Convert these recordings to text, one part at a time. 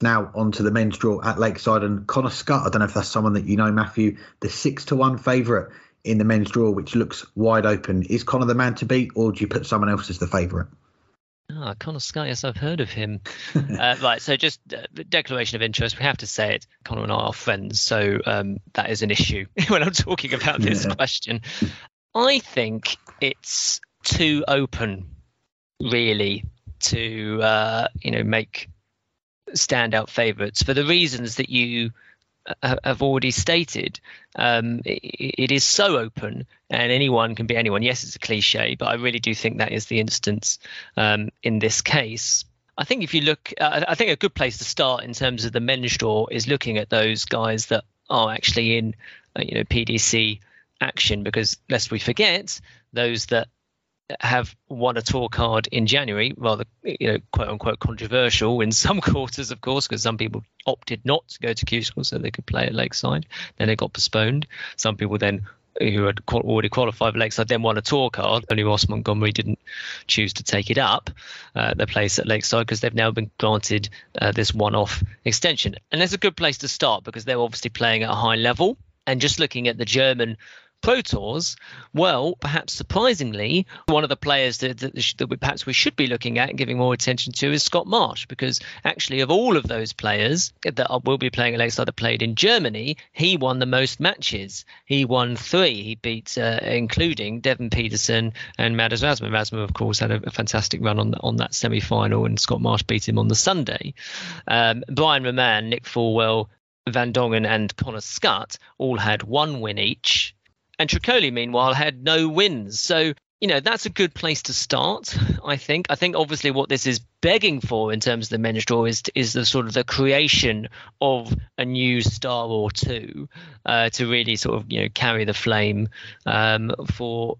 Now on to the men's draw at Lakeside and Connor Scutt. I don't know if that's someone that you know, Matthew. The six to one favourite in the men's draw, which looks wide open. Is Connor the man to beat, or do you put someone else as the favourite? Ah, Connor Scutt. Yes, I've heard of him. uh, right. So, just uh, declaration of interest. We have to say it. Connor and I are friends, so um, that is an issue when I'm talking about this yeah. question. I think it's too open, really, to uh, you know make standout favourites for the reasons that you have already stated. Um, it, it is so open, and anyone can be anyone. Yes, it's a cliche, but I really do think that is the instance um, in this case. I think if you look, uh, I think a good place to start in terms of the men's draw is looking at those guys that are actually in, uh, you know, PDC action, because lest we forget, those that have won a tour card in January, rather you know quote unquote controversial in some quarters, of course, because some people opted not to go to Q-School so they could play at Lakeside. Then it got postponed. Some people then who had already qualified for Lakeside then won a tour card. Only Ross Montgomery didn't choose to take it up, uh, their place at Lakeside, because they've now been granted uh, this one-off extension. And that's a good place to start because they're obviously playing at a high level. And just looking at the German Pro Tours, well, perhaps surprisingly, one of the players that, that, that we, perhaps we should be looking at and giving more attention to is Scott Marsh, because actually, of all of those players that will be playing Lakeside that played in Germany, he won the most matches. He won three. He beat, uh, including Devon Petersen and Mads Rasmussen. Rasmussen, of course, had a, a fantastic run on on that semi final, and Scott Marsh beat him on the Sunday. Um, Brian Roman, Nick Fullwell, Van Dongen and Connor Scutt all had one win each. And Tricole, meanwhile, had no wins. So, you know, that's a good place to start, I think. I think obviously what this is begging for in terms of the men's draw is is the sort of the creation of a new star or two uh, to really sort of you know carry the flame um, for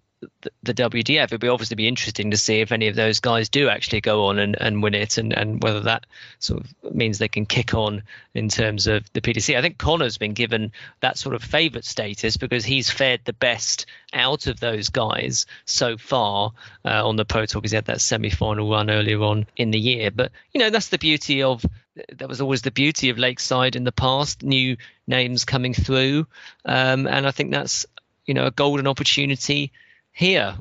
the, WDF. It'd be obviously be interesting to see if any of those guys do actually go on and, and win it, and, and whether that sort of means they can kick on in terms of the PDC. I think Connor's been given that sort of favourite status because he's fared the best out of those guys so far uh, on the Pro Tour because he had that semi-final run earlier on in the year. But you know that's the beauty of that was always the beauty of Lakeside in the past, new names coming through, um, and I think that's you know a golden opportunity here.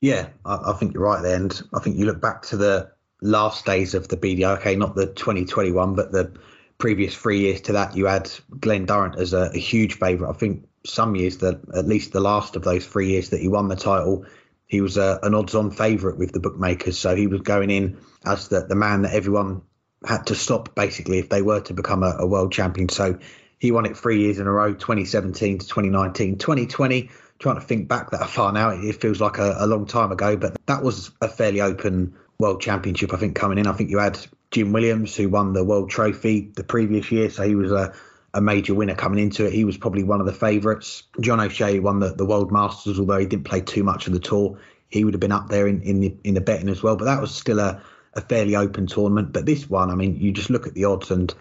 Yeah, I, I think you're right there. And I think you look back to the last days of the BDO, okay, not the 2021, but the previous three years to that, you had Glen Durrant as a, a huge favourite. I think some years, that at least the last of those three years that he won the title, he was a, an odds-on favourite with the bookmakers. So he was going in as the, the man that everyone had to stop, basically, if they were to become a, a world champion. So he won it three years in a row, 2017 to 2019. 2020 trying to think back that far now, it feels like a, a long time ago, but that was a fairly open world championship, I think, coming in. I think you had Jim Williams, who won the world trophy the previous year, so he was a, a major winner coming into it. He was probably one of the favourites. John O'Shea won the, the World Masters, although he didn't play too much of the tour. He would have been up there in, in the in the betting as well. But that was still a, a fairly open tournament. But this one, I mean, you just look at the odds and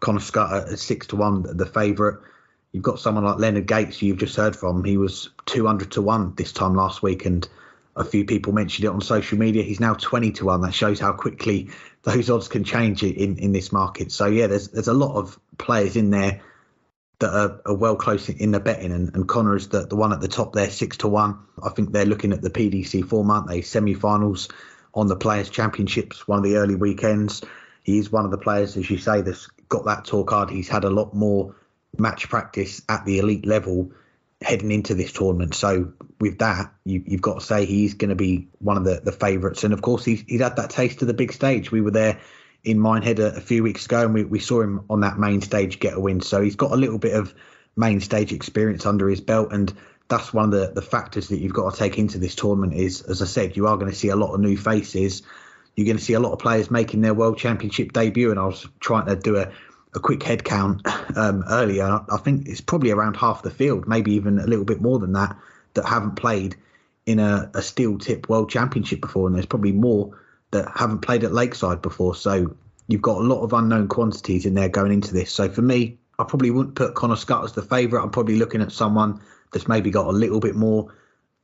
Connor Scutt at six to one, the favourite. You've got someone like Leonard Gates, you've just heard from. He was 200 to 1 this time last week, and a few people mentioned it on social media. He's now 20 to 1. That shows how quickly those odds can change in, in this market. So, yeah, there's there's a lot of players in there that are, are well close in the betting, and, and Connor is the, the one at the top there, 6 to 1. I think they're looking at the PDC form, aren't they? Semi finals on the Players' Championships, one of the early weekends. He's one of the players, as you say, that's got that tour card. He's had a lot more match practice at the elite level heading into this tournament. So with that, you, have got to say he's going to be one of the, the favourites. And of course, he's, he's had that taste of the big stage. We were there in Minehead a, a few weeks ago, and we, we saw him on that main stage get a win. So he's got a little bit of main stage experience under his belt, and that's one of the, the factors that you've got to take into this tournament. Is as I said, you are going to see a lot of new faces. You're going to see a lot of players making their World Championship debut, and I was trying to do a a quick head count um, earlier. I think it's probably around half the field, maybe even a little bit more than that, that haven't played in a, a steel tip world championship before. And there's probably more that haven't played at Lakeside before. So you've got a lot of unknown quantities in there going into this. So for me, I probably wouldn't put Connor Scutt as the favourite. I'm probably looking at someone that's maybe got a little bit more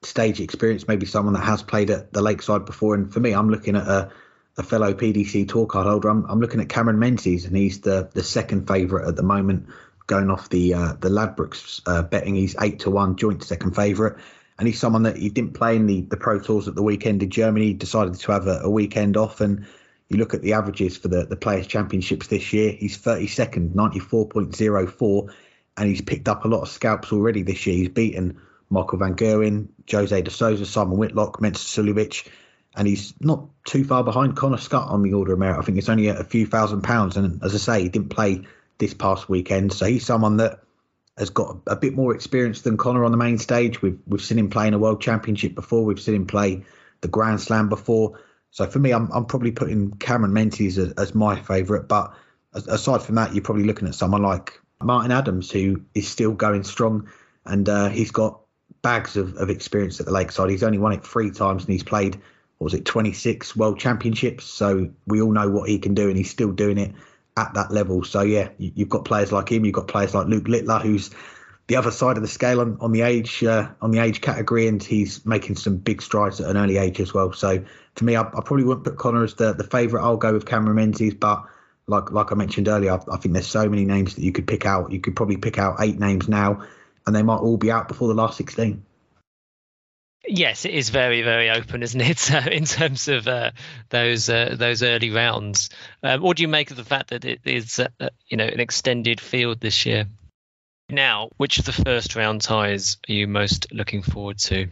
stage experience, maybe someone that has played at the Lakeside before. And for me, I'm looking at a a fellow PDC tour card holder, I'm, I'm looking at Cameron Menzies, and he's the the second favourite at the moment, going off the uh, the Ladbrokes uh, betting. He's eight to one, joint second favourite, and he's someone that he didn't play in the the Pro Tours at the weekend in Germany. Decided to have a, a weekend off, and you look at the averages for the the Players Championships this year. He's 32nd, 94.04, and he's picked up a lot of scalps already this year. He's beaten Michael Van Gerwen, Jose de Sousa, Simon Whitlock, Suljovic, and he's not too far behind Connor Scutt on the order of merit. I think it's only a, few thousand pounds. And as I say, he didn't play this past weekend, so he's someone that has got a, bit more experience than Connor on the main stage. We've we've seen him play in a World Championship before. We've seen him play the Grand Slam before. So for me, I'm I'm probably putting Cameron Menzies as, as my favourite. But aside from that, you're probably looking at someone like Martin Adams, who is still going strong, and uh, he's got bags of, of experience at the Lakeside. He's only won it three times, and he's played was it 26 World Championships. So we all know what he can do, and he's still doing it at that level. So yeah, you've got players like him. You've got players like Luke Littler, who's the other side of the scale on, on the age uh, on the age category, and he's making some big strides at an early age as well. So for me, I, I probably wouldn't put Connor as the, the favourite. I'll go with Cameron Menzies, but like like I mentioned earlier, I, I, think there's so many names that you could pick out. You could probably pick out eight names now, and they might all be out before the last 16. Yes, it is very, very open, isn't it? Uh, in terms of uh, those uh, those early rounds, um, what do you make of the fact that it is, uh, you know, an extended field this year? Now, which of the first round ties are you most looking forward to?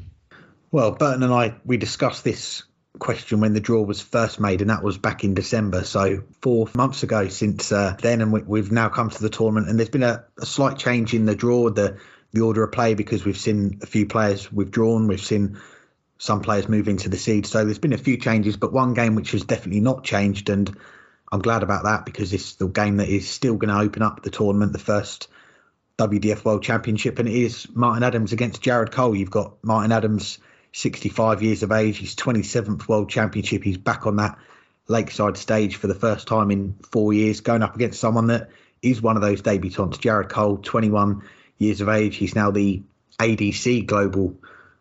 Well, Burton and I we discussed this question when the draw was first made, and that was back in December. So four months ago since uh, then, and we, have now come to the tournament, and there's been a, a, slight change in the draw, the the order of play, because we've seen a few players withdrawn, we've seen some players move into the seed. So there's been a few changes, but one game which has definitely not changed, and I'm glad about that because it's the game that is still going to open up the tournament, the first WDF World Championship, and it is Martin Adams against Jarred Cole. You've got Martin Adams, 65 years of age. He's 27th World Championship. He's back on that lakeside stage for the first time in four years, going up against someone that is one of those debutants. Jarred Cole, 21 years of age. He's now the ADC Global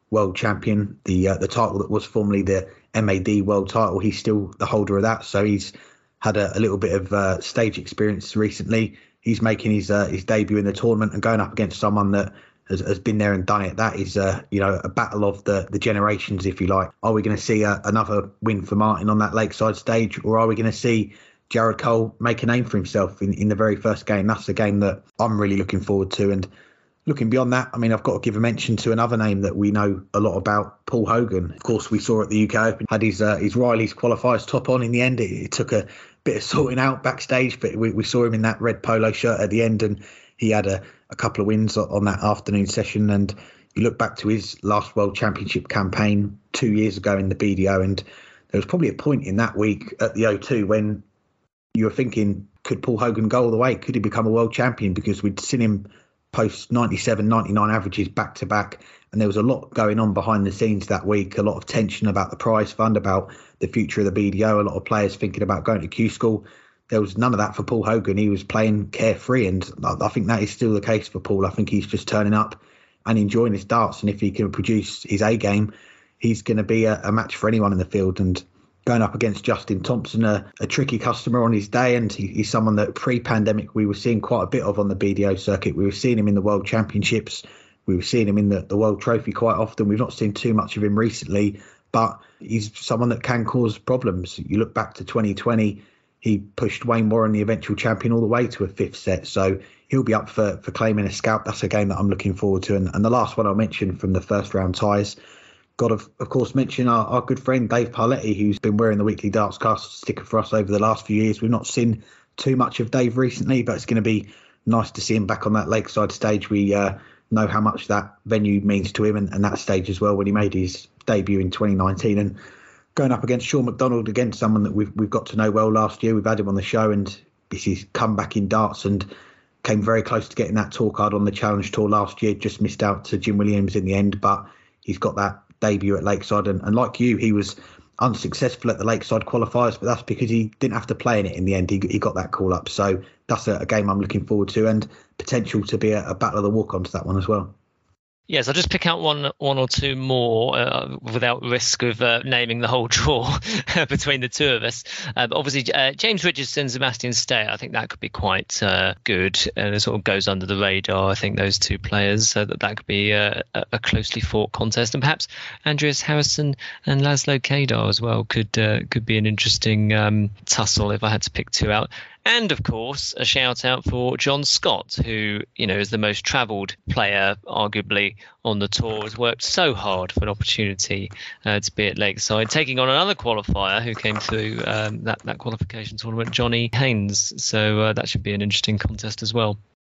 World Champion, the uh, the title that was formerly the MAD World title. He's still the holder of that, so he's had a, a little bit of uh, stage experience recently he's making his uh, his debut in the tournament and going up against someone that has, has been there and done it. That is, uh, you know, a battle of the the generations, if you like. Are we going to see uh, another win for Martin on that lakeside stage, or are we going to see Jarred Cole make a name for himself in, in the very first game? That's a game that I'm really looking forward to. And looking beyond that, I mean, I've got to give a mention to another name that we know a lot about, Paul Hogan. Of course, we saw at the UK Open had his uh, his Riley's qualifiers top on in the end. It, it took a bit of sorting out backstage, but we, we saw him in that red polo shirt at the end, and he had a, a couple of wins on that afternoon session. And you look back to his last World Championship campaign two years ago in the BDO, and there was probably a point in that week at the O2 when you were thinking, could Paul Hogan go all the way? Could he become a world champion? Because we'd seen him post 97, 99 averages back to back. And there was a lot going on behind the scenes that week, a lot of tension about the prize fund, about the future of the BDO, a lot of players thinking about going to Q school. There was none of that for Paul Hogan. He was playing carefree, and I think that is still the case for Paul. I think he's just turning up and enjoying his darts, and if he can produce his A game, he's going to be a, a, match for anyone in the field. And going up against Justin Thompson, a, a tricky customer on his day, and he, he's someone that pre-pandemic we were seeing quite a bit of on the BDO circuit. We were seeing him in the World Championships. We were seeing him in the, the World Trophy quite often. We've not seen too much of him recently, but he's someone that can cause problems. You look back to 2020, he pushed Wayne Warren, the eventual champion, all the way to a fifth set. So he'll be up for, for claiming a scalp. That's a game that I'm looking forward to. And, and the last one I'll mention from the first round ties, got to, of course, mention our, our good friend Dave Parletti, who's been wearing the weekly darts cast sticker for us over the last few years. We've not seen too much of Dave recently, but it's going to be nice to see him back on that lakeside stage. We uh, know how much that venue means to him and, and that stage as well when he made his debut in 2019 and going up against Sean McDonald again, someone that we've we've got to know well last year. We've had him on the show and this is come back in darts and came very close to getting that tour card on the challenge tour last year. Just missed out to Jim Williams in the end, but he's got that debut at Lakeside and, and like you, he was unsuccessful at the Lakeside qualifiers, but that's because he didn't have to play in it in the end. He, he got that call up. So that's a, a game I'm looking forward to and potential to be a, a battle of the walk ons that one as well. Yes, I'll just pick out one, one or two more uh, without risk of uh, naming the whole draw between the two of us. Uh, obviously, uh, James Richardson, Sebastian Steyer, I think that could be quite uh, good, and it sort of goes under the radar. I think those two players, so that that could be a, a closely fought contest, and perhaps Andreas Harrysson and Laszlo Kadar as well could uh, could be an interesting um, tussle if I had to pick two out. And of course, a shout out for John Scott, who, you know, is the most travelled player, arguably, on the tour, has worked so hard for an opportunity uh, to be at Lakeside, taking on another qualifier who came through um, that, that qualification tournament, Johnny Haynes. So uh, that should be an interesting contest as well.